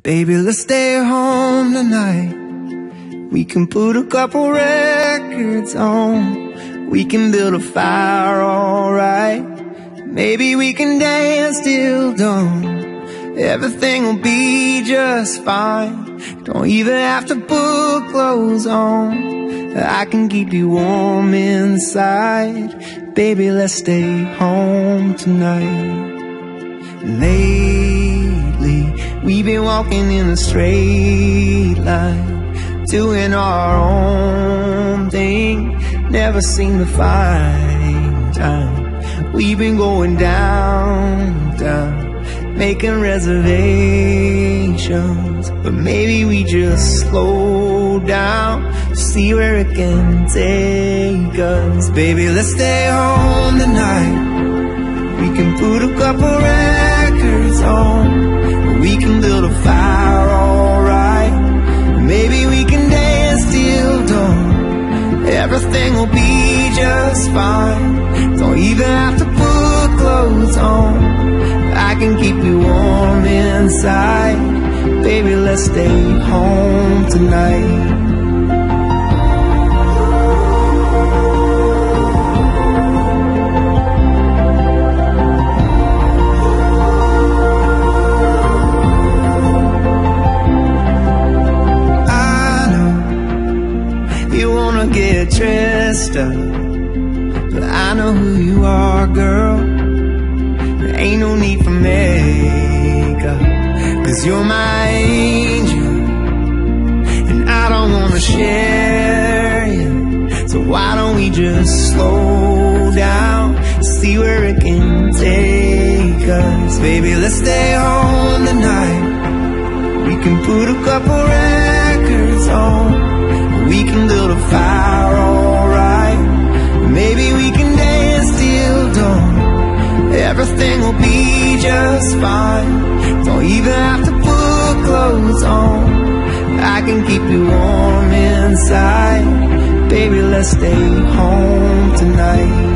Baby, let's stay home tonight. We can put a couple records on. We can build a fire, alright. Maybe we can dance till dawn. Everything will be just fine. Don't even have to put clothes on. I can keep you warm inside. Baby, let's stay home tonight. Lately, we've been walking in a straight line, doing our own thing, never seem to find time. We've been going down, down, making reservations, but maybe we just slow down, see where it can take us. Baby, let's stay home tonight. We can put a couple records Everything will be just fine. Don't even have to put clothes on. I can keep you warm inside. Baby, let's stay home tonight. Up, but I know who you are, girl. There ain't no need for makeup, cause you're my angel, and I don't wanna share you. So why don't we just slow down, see where it can take us, baby? Let's stay home tonight. We can put a couple records on. We can build a fire, alright. Maybe we can dance till dawn. Everything will be just fine. Don't even have to put clothes on. I can keep you warm inside. Baby, let's stay home tonight.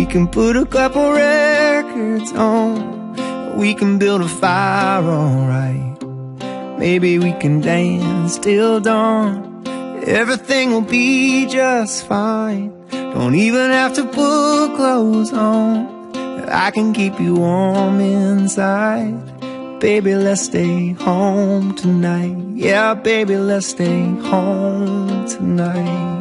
We can put a couple records on. We can build a fire, alright. Maybe we can dance till dawn. Everything will be just fine. Don't even have to put clothes on. I can keep you warm inside. Baby, let's stay home tonight. Yeah, baby, let's stay home tonight.